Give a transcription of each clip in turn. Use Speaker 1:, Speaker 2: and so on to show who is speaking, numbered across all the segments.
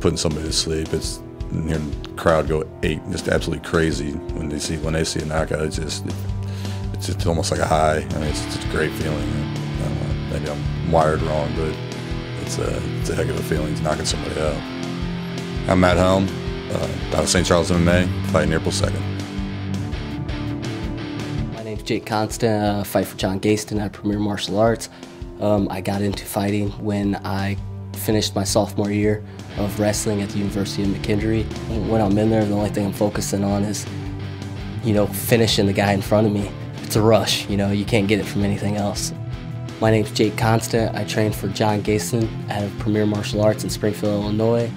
Speaker 1: putting somebody to sleep. It's hearing the crowd go eight, just absolutely crazy when they see when they see a knockout. It's just it's just almost like a high. I mean, it's just a great feeling. Uh, maybe I'm wired wrong, but it's a it's a heck of a feeling to knocking somebody out. I'm Matt Helm, uh, out of St. Charles MMA, fighting April 2nd.
Speaker 2: My name's Jake Constant. I fight for John Gayston at Premier Martial Arts. Um, I got into fighting when I finished my sophomore year of wrestling at the University of McKendree. When I'm in there, the only thing I'm focusing on is, you know, finishing the guy in front of me. It's a rush, you know, you can't get it from anything else. My name's Jake Constant. I train for John Gayston at Premier Martial Arts in Springfield, Illinois.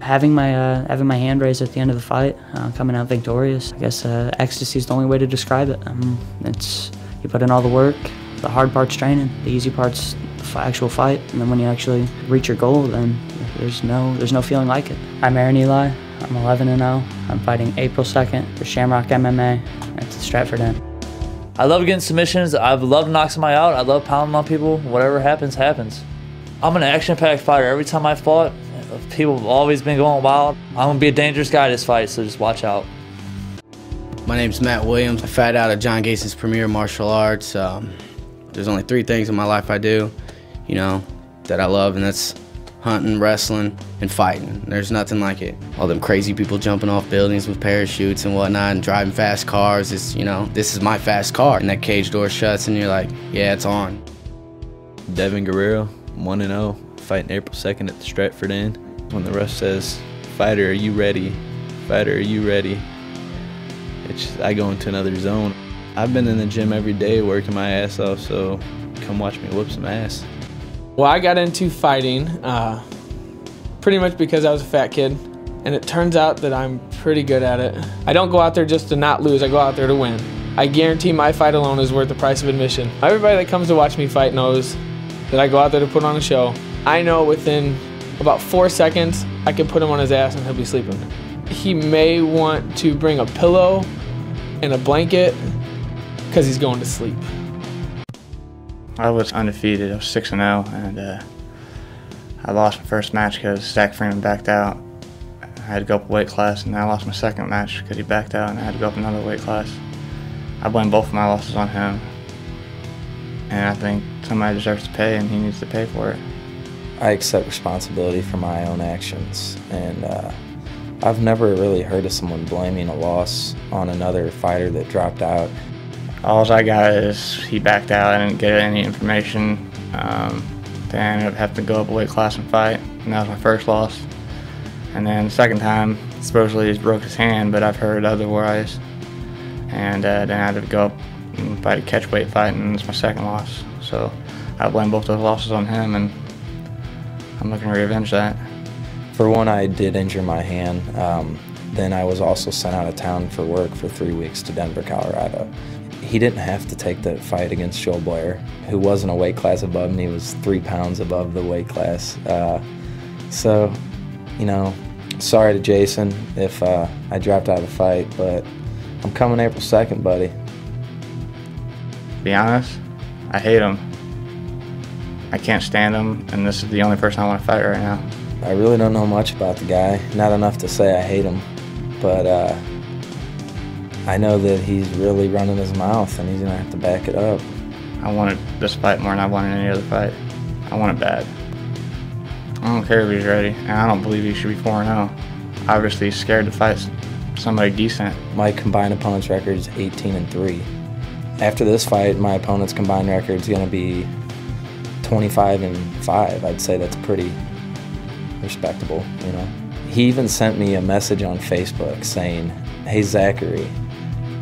Speaker 3: Having my uh, having my hand raised at the end of the fight, uh, coming out victorious. I guess uh, ecstasy is the only way to describe it. Um, it's you put in all the work. The hard part's training. The easy part's actual fight. And then when you actually reach your goal, then there's no there's no feeling like it. I'm Aaron Eli. I'm 11 and 0. I'm fighting April 2nd for Shamrock MMA at the Stratford Inn.
Speaker 4: I love getting submissions. I've loved knocking somebody out. I love pounding on people. Whatever happens, happens. I'm an action-packed fighter. Every time I fought, people have always been going wild. I'm gonna be a dangerous guy this fight, so just watch out.
Speaker 5: My name's Matt Williams. I fight out of John Gayston's Premier Martial Arts. Um, there's only three things in my life I do, you know, that I love, and that's hunting, wrestling, and fighting. There's nothing like it. All them crazy people jumping off buildings with parachutes and whatnot and driving fast cars. It's, you know, this is my fast car. And that cage door shuts and you're like, yeah, it's on.
Speaker 6: Devin Guerrero, 1 0, fighting April 2nd at the Stratford Inn. When the ref says, Fighter, are you ready? Fighter, are you ready? It's just, I go into another zone. I've been in the gym every day working my ass off, so come watch me whoop some ass.
Speaker 7: Well, I got into fighting uh, pretty much because I was a fat kid, and it turns out that I'm pretty good at it. I don't go out there just to not lose, I go out there to win. I guarantee my fight alone is worth the price of admission. Everybody that comes to watch me fight knows that I go out there to put on a show. I know within about four seconds, I can put him on his ass and he'll be sleeping. He may want to bring a pillow and a blanket because he's going to sleep.
Speaker 8: I was undefeated. I was 6 0, and uh, I lost my first match because Zach Freeman backed out. I had to go up a weight class, and I lost my second match because he backed out, and I had to go up another weight class. I blame both of my losses on him, and I think somebody deserves to pay, and he needs to pay for it.
Speaker 9: I accept responsibility for my own actions, and uh, I've never really heard of someone blaming a loss on another fighter that dropped out.
Speaker 8: All I got is he backed out. I didn't get any information. Um, then I have to go up a weight class and fight, and that was my first loss. And then the second time, supposedly he broke his hand, but I've heard otherwise. And uh, then I had to go up and fight a catch weight fight, and it's my second loss. So I blame both those losses on him, and I'm looking to revenge that.
Speaker 9: For one, I did injure my hand. Um, then I was also sent out of town for work for three weeks to Denver, Colorado. He didn't have to take the fight against Joel Blair, who wasn't a weight class above me. He was three pounds above the weight class. Uh, so, you know, sorry to Jason if uh, I dropped out of the fight, but I'm coming April 2nd, buddy.
Speaker 8: Be honest, I hate him. I can't stand him, and this is the only person I want to fight right now.
Speaker 9: I really don't know much about the guy. Not enough to say I hate him, but uh, I know that he's really running his mouth, and he's gonna have to back it up.
Speaker 8: I wanted this fight more than I wanted any other fight. I want it bad. I don't care if he's ready, and I don't believe he should be 4 0. Obviously, he's scared to fight somebody decent.
Speaker 9: My combined opponent's record is 18 and 3. After this fight, my opponent's combined record is going to be 25 and 5. I'd say that's pretty respectable, you know. He even sent me a message on Facebook saying, "Hey Zachary,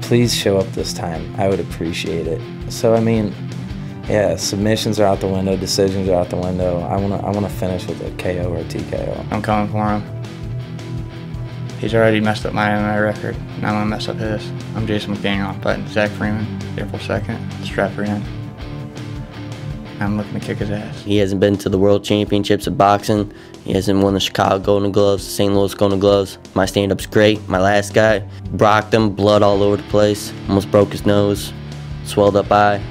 Speaker 9: please show up this time. I would appreciate it." So I mean, yeah, submissions are out the window, decisions are out the window. I wanna I wanna finish with a KO or a TKO.
Speaker 8: I'm coming for him. He's already messed up my MMA record. Now I'm gonna mess up his. I'm Jason McDaniel. Fighting Zach Freeman, April 2nd, Stratford Inn. I'm looking to kick his ass.
Speaker 2: He hasn't been to the World Championships of boxing. He hasn't won the Chicago Golden Gloves, the St. Louis Golden Gloves. My stand-up's great. My last guy, brocked him, blood all over the place. Almost broke his nose, swelled up eye.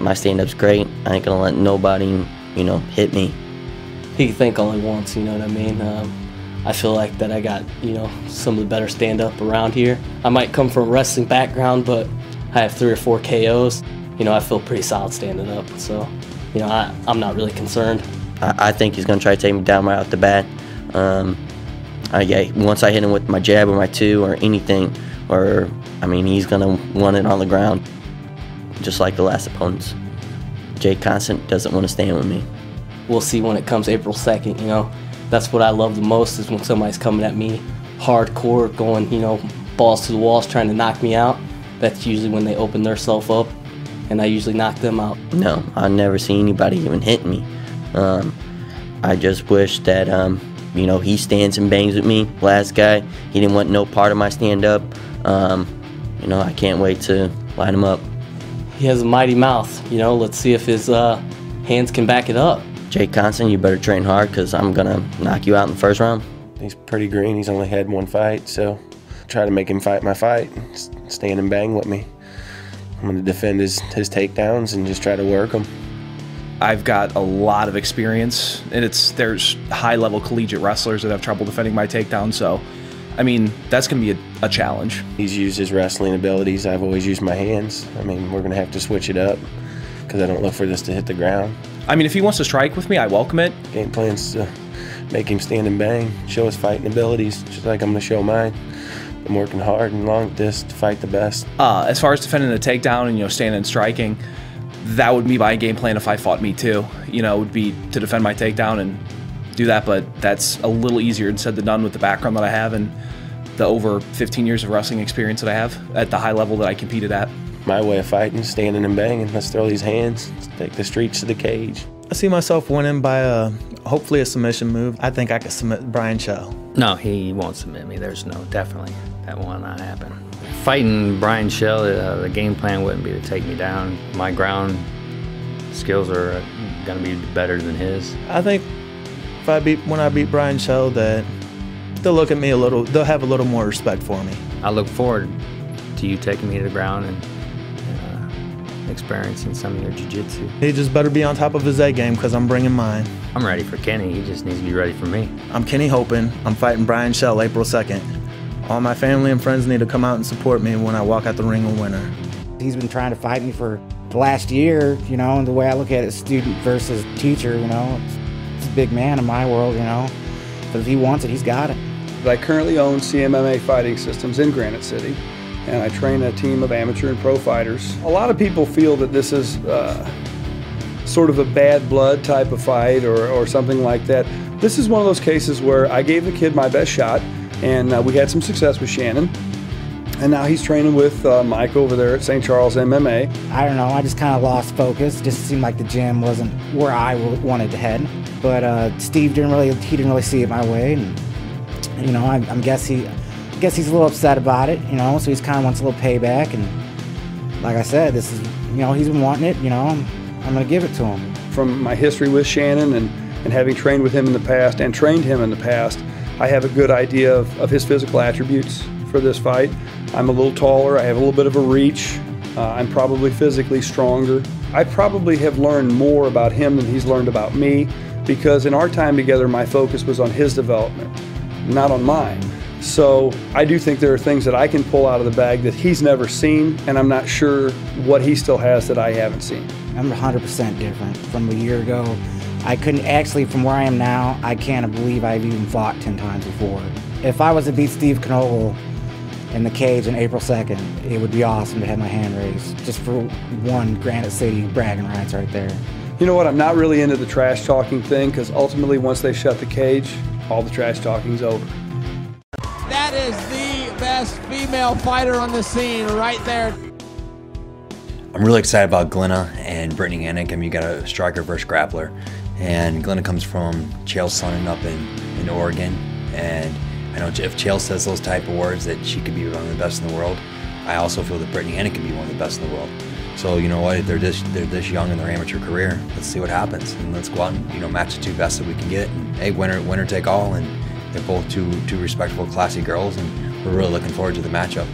Speaker 2: My stand-up's great. I ain't gonna let nobody, you know, hit me. he can think all he wants. You know what I mean? Um, I feel like that I got you know some of the better stand up around here. I might come from a wrestling background, but I have three or four KOs. You know, I feel pretty solid standing up. So, you know, I, I'm not really concerned.
Speaker 10: I, I think he's going to try to take me down right off the bat. Um, I, yeah, once I hit him with my jab or my two or anything, or I mean, he's going to want it on the ground, just like the last opponents. Jake Constant doesn't want to stand with me.
Speaker 2: We'll see when it comes April 2nd. You know, that's what I love the most is when somebody's coming at me hardcore, going, you know, balls to the walls, trying to knock me out. That's usually when they open their self up, and I usually knock them out.
Speaker 10: No, I never see anybody even hit me. Um, I just wish that um, you know he stands and bangs with me. Last guy, he didn't want no part of my stand up. Um, you know, I can't wait to line him up.
Speaker 2: He has a mighty mouth. You know, let's see if his uh, hands can back it up.
Speaker 10: Jake Constant, you better train hard because I'm gonna knock you out in the first round.
Speaker 11: He's pretty green. He's only had one fight, so try to make him fight my fight. Stand and bang with me. I'm going to defend his, his takedowns and just try to work him.
Speaker 12: I've got a lot of experience, and it's there's high level collegiate wrestlers that have trouble defending my takedown. So, I mean, that's going to be a, a, challenge.
Speaker 11: He's used his wrestling abilities. I've always used my hands. I mean, we're going to have to switch it up because I don't look for this to hit the ground.
Speaker 12: I mean, if he wants to strike with me, I welcome it.
Speaker 11: Game plan's to make him stand and bang, show his fighting abilities, just like I'm going to show mine. I'm working hard and long at this to fight the best.
Speaker 12: Uh, as far as defending the takedown and you know standing and striking, that would be my game plan if I fought me too. You know, would be to defend my takedown and do that, but that's a little easier said than done with the background that I have and the over 15 years of wrestling experience that I have at the high level that I competed at.
Speaker 11: My way of fighting, standing and banging. Let's throw these hands, take the streets to the cage.
Speaker 13: I see myself winning by a hopefully a submission move. I think I could submit Brian Shell.
Speaker 14: No, he won't submit me. There's no definitely that will not happen. Fighting Brian Shell, uh, the game plan wouldn't be to take me down. My ground skills are going to be better than his.
Speaker 13: I think if I beat when I beat Brian Shell, that they'll look at me a little. They'll have a little more respect for me.
Speaker 14: I look forward to you taking me to the ground and uh, experiencing some of your jiu-jitsu.
Speaker 13: He just better be on top of his A game because I'm bringing mine.
Speaker 14: I'm ready for Kenny. He just needs to be ready for me.
Speaker 13: I'm Kenny Hopin. I'm fighting Brian Shell April 2nd. All my family and friends need to come out and support me when I walk out the ring a winner.
Speaker 15: He's been trying to fight me for the last year, you know, and the way I look at it, student versus teacher, you know, it's, it's a big man in my world, you know. But if he wants it, he's got it.
Speaker 16: I currently own CMMA Fighting Systems in Granite City, and I train a team of amateur and pro fighters. A lot of people feel that this is uh, sort of a bad blood type of fight or, or something like that. This is one of those cases where I gave the kid my best shot and uh, we had some success with Shannon. And now he's training with uh, Mike over there at St. Charles MMA.
Speaker 15: I don't know. I just kind of lost focus. It Just seemed like the gym wasn't where I wanted to head. But uh, Steve didn't really he didn't really see it my way, and you know I, I guess he I guess he's a little upset about it. You know, so he's kind of wants a little payback. And like I said, this is you know he's been wanting it. You know, I'm, I'm gonna give it to him.
Speaker 16: From my history with Shannon and and having trained with him in the past and trained him in the past. I have a good idea of, of his physical attributes for this fight. I'm a little taller, I have a little bit of a reach, uh, I'm probably physically stronger. I probably have learned more about him than he's learned about me because in our time together, my focus was on his development, not on mine. So I do think there are things that I can pull out of the bag that he's never seen, and I'm not sure what he still has that I haven't seen.
Speaker 15: I'm 100% different from a year ago. I couldn't actually, from where I am now, I can't believe I've even fought 10 times before. If I was to beat Steve Knoble in the cage on April 2nd, it would be awesome to have my hand raised just for one Granite City bragging rights right there.
Speaker 16: You know what? I'm not really into the trash talking thing because ultimately, once they shut the cage, all the trash talking's over.
Speaker 17: Is the best female fighter on the scene right there.
Speaker 18: I'm really excited about Glenna and Brittany Anik. I mean, you got a striker versus grappler. And Glenna comes from Chael Sonnen up in, in Oregon. And I know if Chael says those type of words that she could be one of the best in the world, I also feel that Brittany Anik can be one of the best in the world. So you know what? They're this they're this young in their amateur career. Let's see what happens, and let's go out and you know match the two best that we can get. And hey, winner winner take all. And they're both two two respectable, classy girls, and we're really looking forward to the matchup.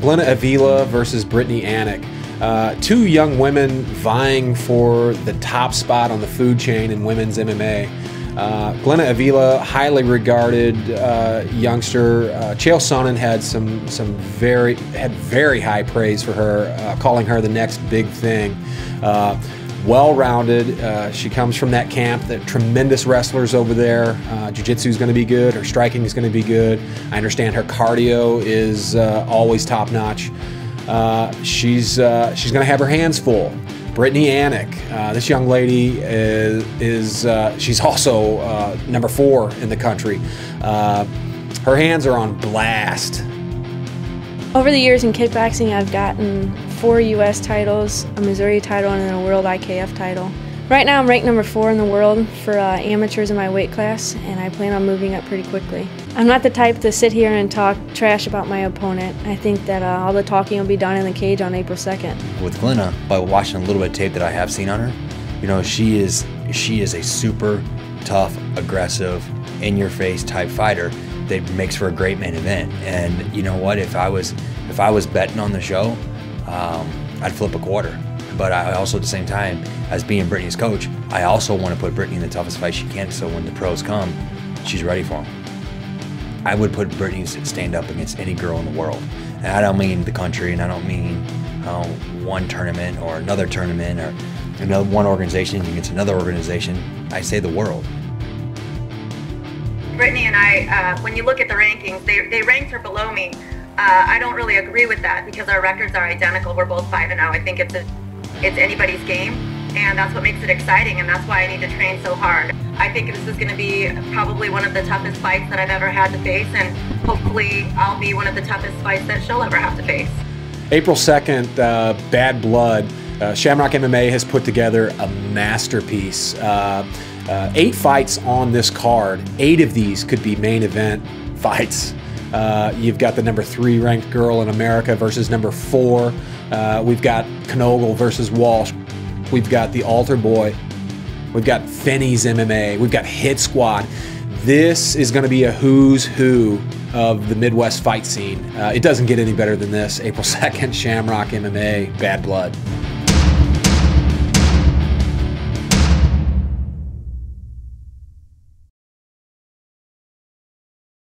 Speaker 19: Glenna Avila versus Brittany Anik. Uh, two young women vying for the top spot on the food chain in women's MMA. Uh, Glenna Avila, highly regarded uh, youngster. Uh, Chael Sonnen had some some very had very high praise for her, uh, calling her the next big thing. Uh, well-rounded. Uh, she comes from that camp. That tremendous wrestlers over there. Uh, Jiu-jitsu is going to be good. Her striking is going to be good. I understand her cardio is uh, always top-notch. Uh, she's uh, she's going to have her hands full. Brittany Anik, uh, this young lady is, is she's also number four in the country. Her hands are on blast.
Speaker 20: Over the years in kickboxing, I've gotten four U.S. titles, a Missouri title, and then a World IKF title. Right now, I'm ranked number four in the world for uh, amateurs in my weight class, and I plan on moving up pretty quickly. I'm not the type to sit here and talk trash about my opponent. I think that uh, all the talking will be done in the cage on April 2nd.
Speaker 18: with Glenna, by watching a little bit of tape that I have seen on her, you know, she is she is a super tough, aggressive, in-your-face type fighter that makes for a great main event. And you know what? If I was if I was betting on the show, um, I'd flip a quarter. But I also, at the same time, as being Brittany's coach, I also want to put Brittany in the toughest fight she can. So when the pros come, she's ready for them. I would put Brittany to stand up against any girl in the world. And I don't mean the country, and I don't mean uh, one tournament or another tournament or another one organization against another organization. I say the world.
Speaker 21: Brittany and I, uh, when you look at the rankings, they, they ranked her below me. Uh, I don't really agree with that because our records are identical. We're both five and zero. I think it's a, it's anybody's game, and that's what makes it exciting, and that's why I need to train so hard. I think this is going to be probably one of the toughest fights that I've ever had to face, and hopefully I'll be one of the toughest fights that she'll ever have to face.
Speaker 19: April 2nd, uh, Bad Blood. Uh, Shamrock MMA has put together a masterpiece. Uh, uh, eight fights on this card. Eight of these could be main event fights. Uh, you've got the number three ranked girl in America versus number four. Uh, we've got Knogle versus Walsh. We've got the Altar Boy. We've got Finney's MMA. We've got Hit Squad. This is going to be a who's who of the Midwest fight scene. Uh, it doesn't get any better than this. April 2nd, Shamrock MMA, Bad Blood.